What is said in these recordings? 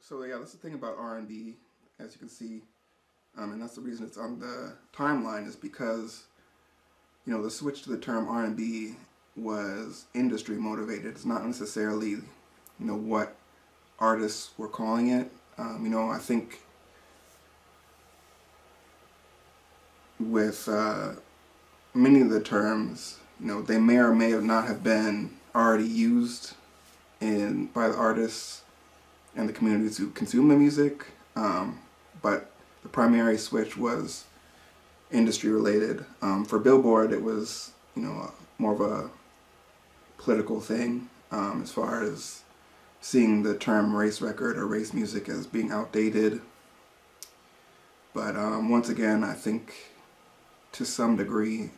So yeah, that's the thing about R&B, as you can see, um, and that's the reason it's on the timeline is because, you know, the switch to the term R&B was industry motivated. It's not necessarily, you know, what artists were calling it. Um, you know, I think with uh, many of the terms, you know, they may or may not have been already used in by the artists and the communities who consume the music, um, but the primary switch was industry related. Um, for Billboard, it was you know more of a political thing um, as far as seeing the term race record or race music as being outdated. But um, once again, I think to some degree,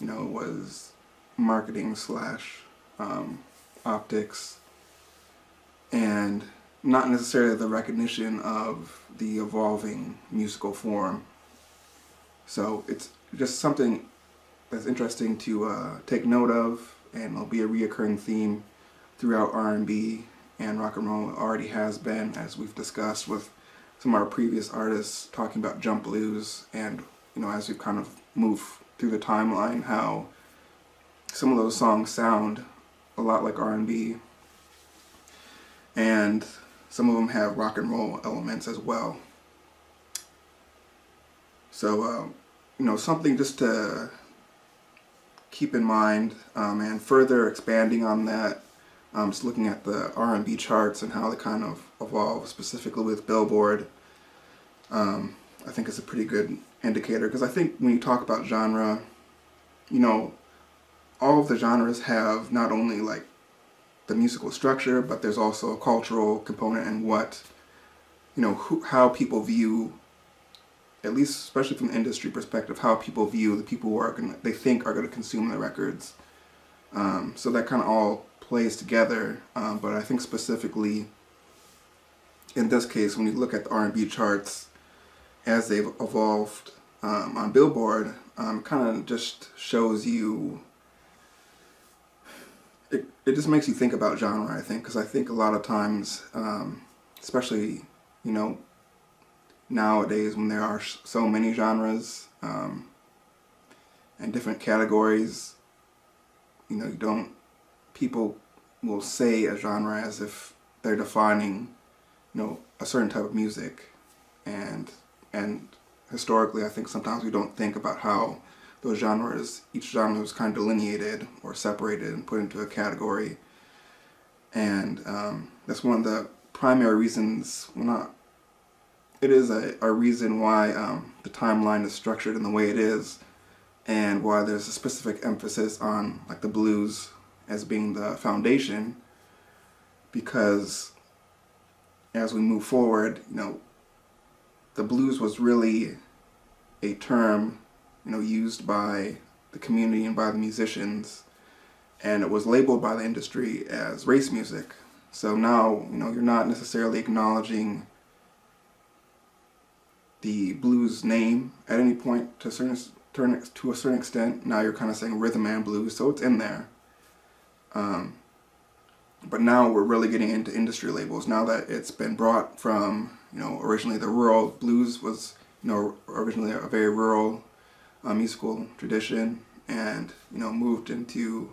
you know, it was marketing slash um, optics and not necessarily the recognition of the evolving musical form. So it's just something that's interesting to uh, take note of, and it'll be a reoccurring theme throughout R&B and rock and roll. It already has been, as we've discussed with some of our previous artists talking about jump blues, and you know, as we've kind of moved through the timeline, how some of those songs sound a lot like R&B, and some of them have rock and roll elements as well. So, uh, you know, something just to keep in mind, um, and further expanding on that, um, just looking at the R&B charts and how they kind of evolve, specifically with Billboard. Um, I think it's a pretty good indicator because I think when you talk about genre, you know, all of the genres have not only like the musical structure, but there's also a cultural component and what, you know, who, how people view, at least especially from the industry perspective, how people view the people who are going they think are going to consume the records. Um, so that kind of all plays together. Um, but I think specifically in this case, when you look at the R&B charts as they've evolved um, on Billboard, um, kind of just shows you it, it just makes you think about genre, I think, because I think a lot of times, um, especially, you know, nowadays when there are so many genres um, and different categories, you know, you don't, people will say a genre as if they're defining, you know, a certain type of music. And, and historically, I think sometimes we don't think about how those genres, each genre was kind of delineated or separated and put into a category. And um, that's one of the primary reasons, well not, it is a, a reason why um, the timeline is structured in the way it is and why there's a specific emphasis on like the blues as being the foundation because as we move forward, you know, the blues was really a term you know, used by the community and by the musicians, and it was labeled by the industry as race music. So now, you know, you're not necessarily acknowledging the blues name at any point to a certain to a certain extent. Now you're kind of saying rhythm and blues, so it's in there. Um, but now we're really getting into industry labels. Now that it's been brought from, you know, originally the rural blues was, you know, originally a very rural uh, musical tradition and you know moved into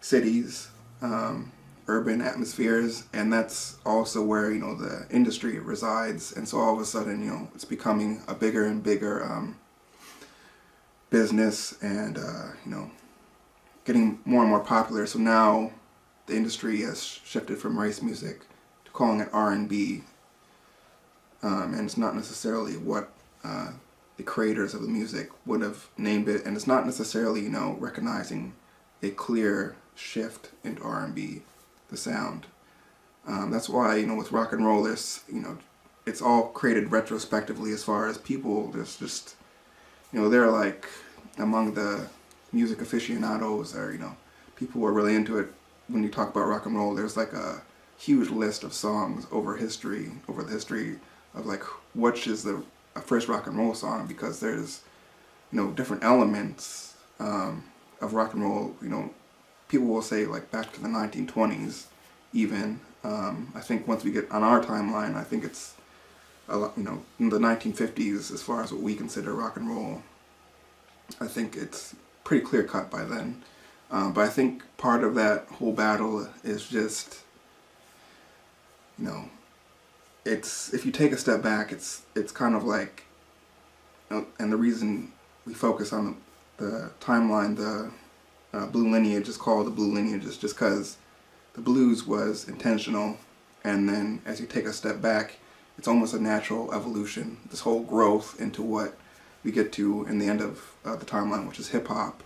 cities um, urban atmospheres. And that's also where you know the industry resides. And so all of a sudden you know it's becoming a bigger and bigger um, business and uh, you know getting more and more popular. So now the industry has shifted from race music to calling it R&B um, and it's not necessarily what uh, the creators of the music would have named it, and it's not necessarily, you know, recognizing a clear shift into R&B, the sound. Um, that's why, you know, with rock and roll, you know, it's all created retrospectively as far as people, there's just, you know, they're like among the music aficionados or, you know, people who are really into it. When you talk about rock and roll, there's like a huge list of songs over history, over the history of like which is the a first rock and roll song because there's you know different elements um, of rock and roll. You know, people will say like back to the 1920s, even Um, I think once we get on our timeline, I think it's a lot, you know, in the 1950s, as far as what we consider rock and roll, I think it's pretty clear cut by then. Um, but I think part of that whole battle is just, you know, it's if you take a step back, it's it's kind of like, and the reason we focus on the, the timeline, the uh, blue lineage is called the blue lineage is just because the blues was intentional, and then as you take a step back, it's almost a natural evolution. This whole growth into what we get to in the end of uh, the timeline, which is hip hop.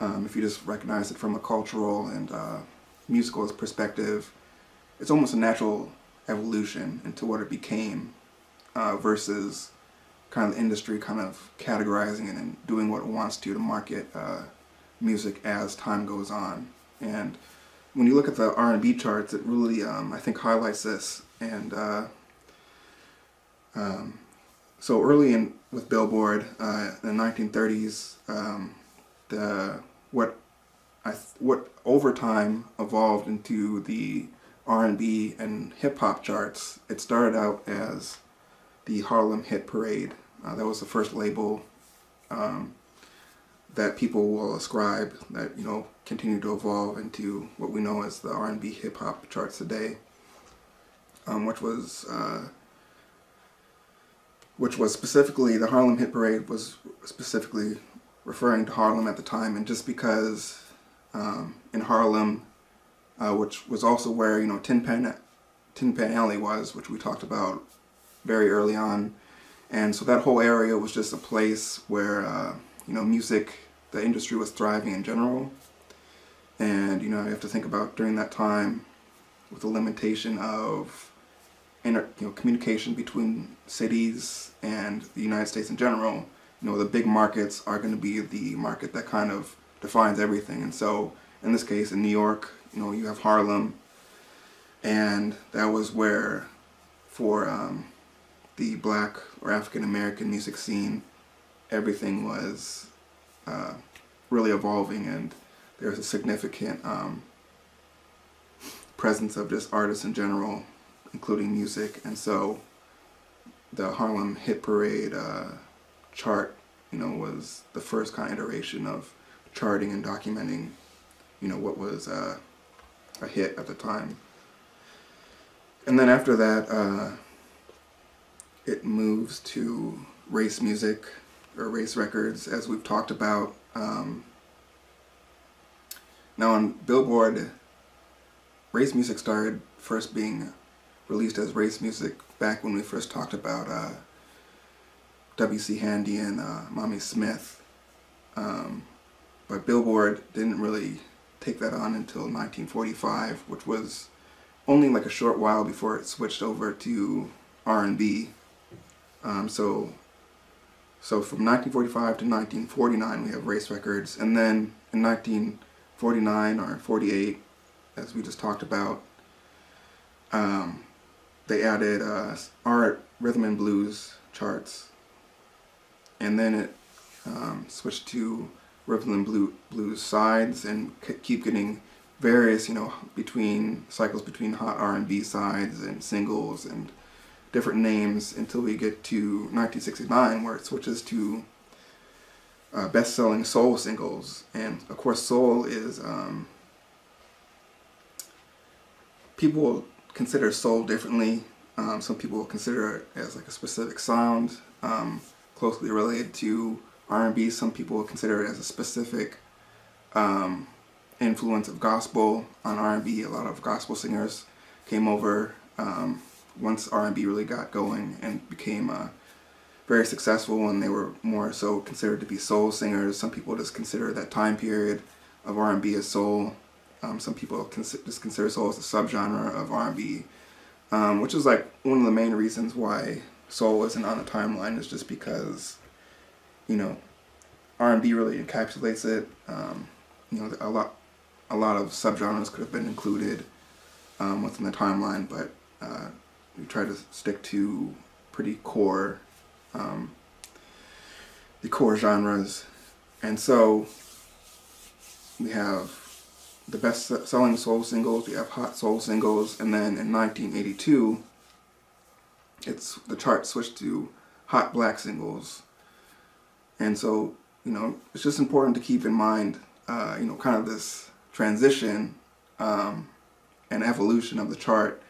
Um, if you just recognize it from a cultural and uh, musical perspective, it's almost a natural evolution into what it became uh, versus kind of industry kind of categorizing it and doing what it wants to to market uh, music as time goes on. And when you look at the R&B charts, it really, um, I think, highlights this. And uh, um, so early in with Billboard uh, in the 1930s, um, the what I what over time evolved into the R&B and hip hop charts. It started out as the Harlem Hit Parade. Uh, that was the first label um, that people will ascribe that you know continue to evolve into what we know as the R&B hip hop charts today, um, which was uh, which was specifically the Harlem Hit Parade was specifically referring to Harlem at the time, and just because um, in Harlem, uh, which was also where you know Tin Pan Tin Pan Alley was, which we talked about very early on, and so that whole area was just a place where. Uh, you know, music, the industry was thriving in general. And, you know, you have to think about during that time with the limitation of inter, you know, communication between cities and the United States in general, you know, the big markets are going to be the market that kind of defines everything. And so, in this case, in New York, you know, you have Harlem, and that was where, for um, the black or African American music scene, everything was uh, really evolving and there was a significant um, presence of just artists in general, including music. And so the Harlem Hit Parade uh, chart, you know, was the first kind of iteration of charting and documenting, you know, what was uh, a hit at the time. And then after that, uh, it moves to race music, or Race Records, as we've talked about. Um, now on Billboard, race music started first being released as race music back when we first talked about uh, W.C. Handy and uh, Mamie Smith. Um, but Billboard didn't really take that on until 1945, which was only like a short while before it switched over to R&B. Um, so so from 1945 to 1949 we have race records, and then in 1949 or 48, as we just talked about, um, they added uh, art, rhythm and blues charts, and then it um, switched to rhythm and blue, blues sides, and keep getting various, you know, between cycles between hot R&B sides and singles and different names until we get to 1969 where it switches to uh, best-selling soul singles. And of course soul is um, people consider soul differently. Um, some people will consider it as like a specific sound um, closely related to R&B some people consider it as a specific um, influence of gospel on R&B a lot of gospel singers came over um, once R&B really got going and became uh, very successful and they were more so considered to be soul singers. Some people just consider that time period of R&B as soul. Um, some people cons just consider soul as a subgenre of R&B, um, which is like one of the main reasons why soul isn't on the timeline is just because, you know, R&B really encapsulates it. Um, you know, a lot, a lot of subgenres could have been included um, within the timeline, but uh, we try to stick to pretty core, um, the core genres. And so we have the best selling soul singles, we have hot soul singles, and then in 1982, it's the chart switched to hot black singles. And so, you know, it's just important to keep in mind, uh, you know, kind of this transition um, and evolution of the chart.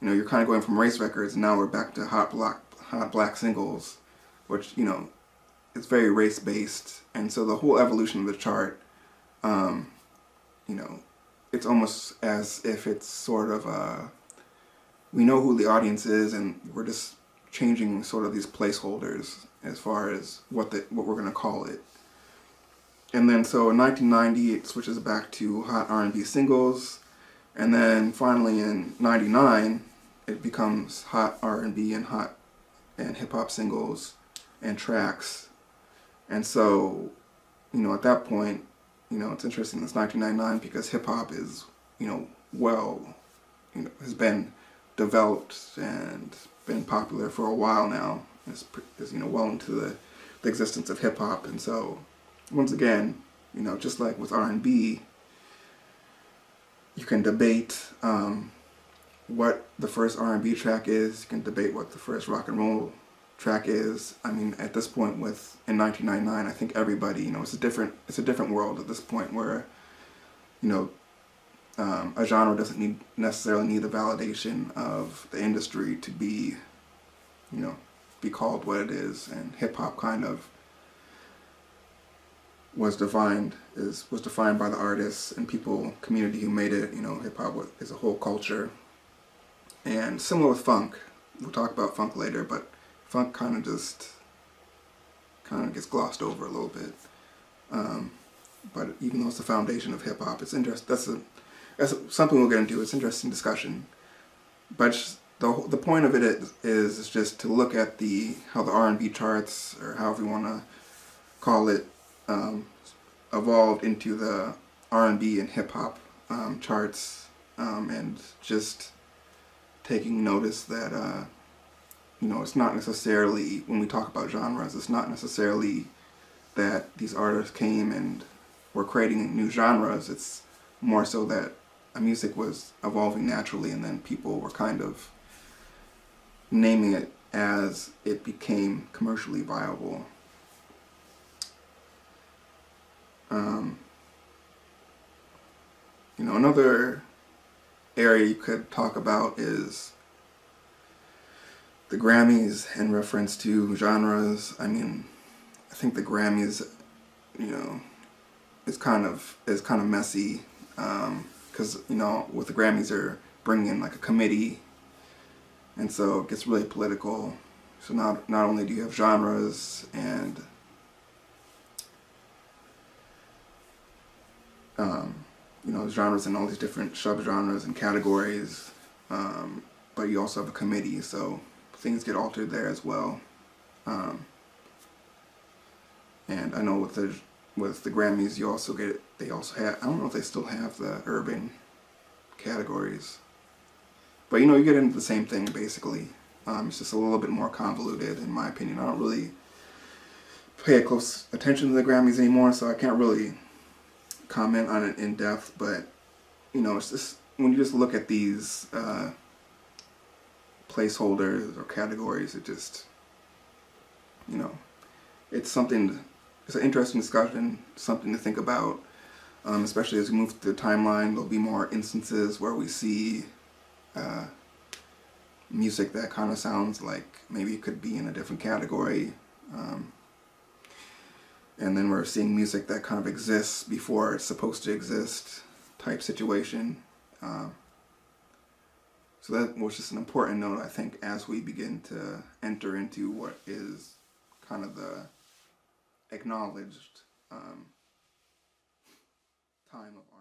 You know, you're kind of going from race records, now we're back to hot black, hot black singles, which you know, is very race based. And so the whole evolution of the chart um, you know, it's almost as if it's sort of uh, we know who the audience is, and we're just changing sort of these placeholders as far as what the what we're gonna call it. And then so in 1990 it switches back to hot R&B singles, and then finally in '99 it becomes hot R&B and hot and hip hop singles and tracks. And so, you know, at that point, you know, it's interesting. It's 1999 because hip hop is, you know, well, you know, has been developed and been popular for a while now. It's, it's you know, well into the, the existence of hip hop. And so, once again, you know, just like with R&B, you can debate um, what the first R&B track is. You can debate what the first rock and roll track is. I mean, at this point with in 1999, I think everybody, you know, it's a different it's a different world at this point where, you know, um, a genre doesn't need necessarily need the validation of the industry to be, you know, be called what it is. And hip hop kind of was defined is was defined by the artists and people community who made it. You know, hip hop is a whole culture. And similar with funk, we'll talk about funk later, but funk kind of just kind of gets glossed over a little bit. Um, but even though it's the foundation of hip hop, it's interesting. That's a that's something we'll get into. It's interesting discussion. But the the point of it is, is just to look at the how the R and B charts or however you want to call it um, evolved into the R and B and hip hop um, charts, um, and just taking notice that. Uh, you know, it's not necessarily, when we talk about genres, it's not necessarily that these artists came and were creating new genres. It's more so that music was evolving naturally and then people were kind of naming it as it became commercially viable. Um, you know, another area you could talk about is the Grammys in reference to genres. I mean, I think the Grammys, you know, is kind of is kind of messy because um, you know with the Grammys they're bringing in like a committee, and so it gets really political. So not not only do you have genres and um, you know genres and all these different subgenres and categories, um, but you also have a committee. So things get altered there as well. Um, and I know with the with the Grammys, you also get they also have I don't know if they still have the urban categories, but you know you get into the same thing basically. Um, it's just a little bit more convoluted in my opinion. I don't really pay close attention to the Grammys anymore, so I can't really comment on it in depth. But you know, it's just when you just look at these. Uh, placeholders or categories. It just, you know, it's something, it's an interesting discussion, something to think about, um, especially as we move through the timeline. There'll be more instances where we see uh, music that kind of sounds like maybe it could be in a different category. Um, and then we're seeing music that kind of exists before it's supposed to exist type situation. Um, so that was just an important note, I think, as we begin to enter into what is kind of the acknowledged um, time of.